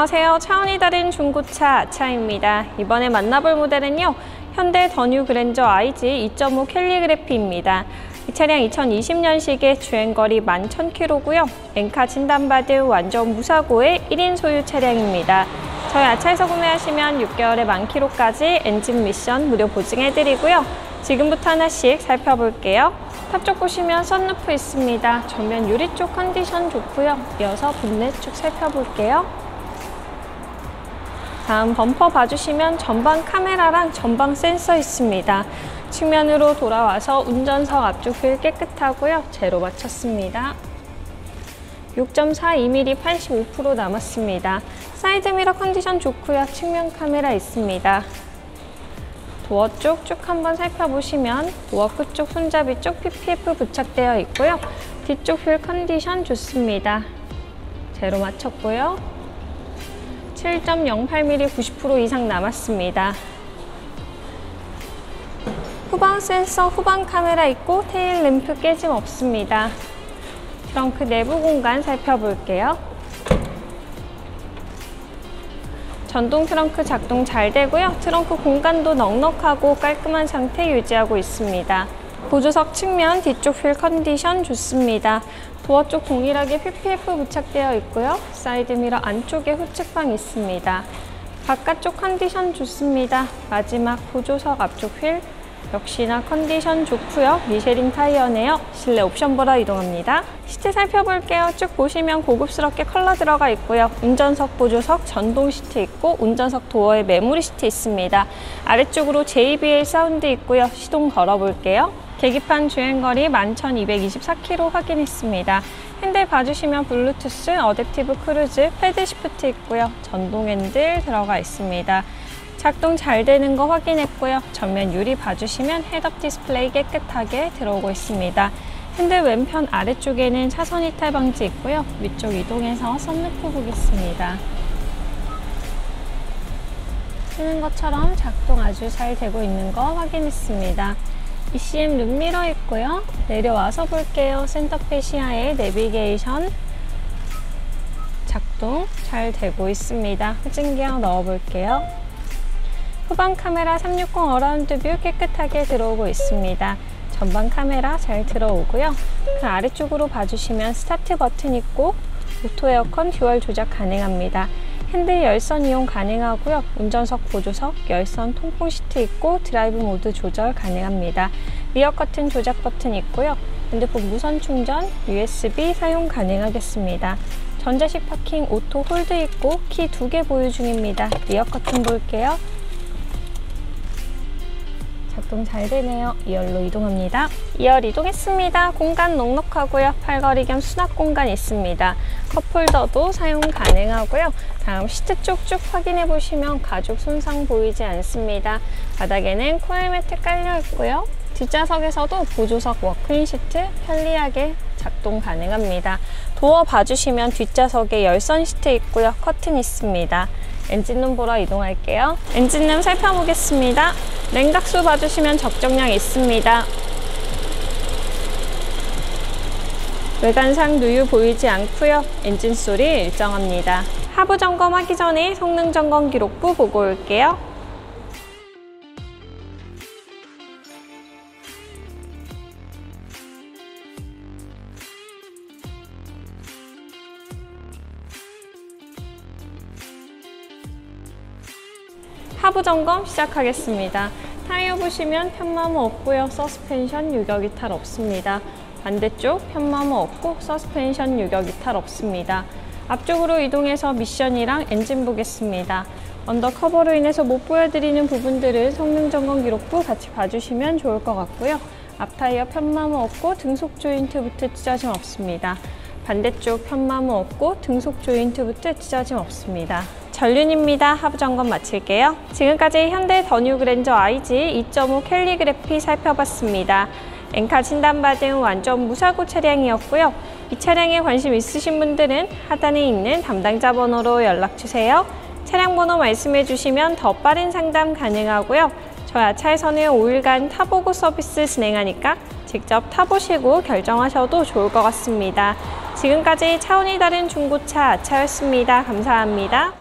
안녕하세요. 차원이 다른 중고차 아차입니다. 이번에 만나볼 모델은요. 현대 더뉴 그랜저 IG 2.5 캘리그래피입니다. 이 차량 2020년식의 주행거리 11,000km고요. 엔카 진단받은 완전 무사고의 1인 소유 차량입니다. 저희 아차에서 구매하시면 6개월의 만 킬로까지 엔진 미션 무료 보증해드리고요. 지금부터 하나씩 살펴볼게요. 탑쪽 보시면 썬루프 있습니다. 전면 유리 쪽 컨디션 좋고요. 이어서 본넷 쪽 살펴볼게요. 다음 범퍼 봐주시면 전방 카메라랑 전방 센서 있습니다. 측면으로 돌아와서 운전석 앞쪽 휠 깨끗하고요. 제로 맞췄습니다. 6.42mm 85% 남았습니다. 사이드 미러 컨디션 좋고요. 측면 카메라 있습니다. 도어 쪽 쭉 한번 살펴보시면 도어 끝 쪽 손잡이 쪽 PPF 부착되어 있고요. 뒤쪽 휠 컨디션 좋습니다. 제로 맞췄고요. 7.08mm 90% 이상 남았습니다. 후방 센서, 후방 카메라 있고 테일 램프 깨짐 없습니다. 트렁크 내부 공간 살펴볼게요. 전동 트렁크 작동 잘 되고요. 트렁크 공간도 넉넉하고 깔끔한 상태 유지하고 있습니다. 보조석 측면 뒤쪽 휠 컨디션 좋습니다. 도어 쪽 동일하게 PPF 부착되어 있고요. 사이드 미러 안쪽에 후측방 있습니다. 바깥쪽 컨디션 좋습니다. 마지막 보조석 앞쪽 휠 역시나 컨디션 좋고요. 미쉐린 타이어네요. 실내 옵션 보러 이동합니다. 시트 살펴볼게요. 쭉 보시면 고급스럽게 컬러 들어가 있고요. 운전석 보조석 전동 시트 있고 운전석 도어에 메모리 시트 있습니다. 아래쪽으로 JBL 사운드 있고요. 시동 걸어볼게요. 계기판 주행거리 11,224km 확인했습니다. 핸들 봐주시면 블루투스, adaptive cruise, paddle shift 있고요. 전동 핸들 들어가 있습니다. 작동 잘 되는 거 확인했고요. 전면 유리 봐주시면 헤드업 디스플레이 깨끗하게 들어오고 있습니다. 핸들 왼편 아래쪽에는 차선 이탈 방지 있고요. 위쪽 이동해서 썬루프 보겠습니다. 쓰는 것처럼 작동 아주 잘 되고 있는 거 확인했습니다. ECM 룸미러 있고요. 내려와서 볼게요. center fascia에 내비게이션 작동 잘 되고 있습니다. 후진기어 넣어볼게요. 후방 카메라 360 around view 깨끗하게 들어오고 있습니다. 전방 카메라 잘 들어오고요. 그 아래쪽으로 봐주시면 스타트 버튼 있고 auto 에어컨 dual 조작 가능합니다. 핸들 열선 이용 가능하고요. 운전석 보조석, 열선 통풍 시트 있고 드라이브 모드 조절 가능합니다. rear 커튼 조작 버튼 있고요. 핸드폰 무선 충전, USB 사용 가능하겠습니다. 전자식 파킹 auto hold 있고 키 두 개 보유 중입니다. rear 커튼 볼게요. 작동 잘 되네요. 2열로 이동합니다. 2열 이동했습니다. 공간 넉넉하고요. 팔걸이 겸 수납 공간 있습니다. 컵홀더도 사용 가능하고요. 다음 시트 쪽 쭉 확인해 보시면 가죽 손상 보이지 않습니다. 바닥에는 코일 매트 깔려 있고요. 뒷좌석에서도 보조석 walk-in 시트 편리하게 작동 가능합니다. 도어 봐주시면 뒷좌석에 열선 시트 있고요. 커튼 있습니다. 엔진룸 보러 이동할게요. 엔진룸 살펴보겠습니다. 냉각수 봐주시면 적정량 있습니다. 외관상 누유 보이지 않고요. 엔진 소리 일정합니다. 하부 점검하기 전에 성능 점검 기록부 보고 올게요. 하부 점검 시작하겠습니다. 타이어 보시면 편마모 없고요. 서스펜션 유격 이탈 없습니다. 반대쪽 편마모 없고 서스펜션 유격 이탈 없습니다. 앞쪽으로 이동해서 미션이랑 엔진 보겠습니다. undercover로 인해서 못 보여드리는 부분들을 성능 점검 기록부 같이 봐주시면 좋을 것 같고요. 앞타이어 편마모 없고 등속 조인트 boot 찢어짐 없습니다. 반대쪽 편마모 없고 등속 조인트 boot 찢어짐 없습니다. 전륜입니다. 하부 점검 마칠게요. 지금까지 현대 더뉴 그랜저 IG 2.5 캘리그래피 살펴봤습니다. 엔카 진단받은 완전 무사고 차량이었고요. 이 차량에 관심 있으신 분들은 하단에 있는 담당자 번호로 연락주세요. 차량 번호 말씀해 주시면 더 빠른 상담 가능하고요. 저희 아차에서는 5일간 타보고 서비스 진행하니까 직접 타보시고 결정하셔도 좋을 것 같습니다. 지금까지 차원이 다른 중고차 아차였습니다. 감사합니다.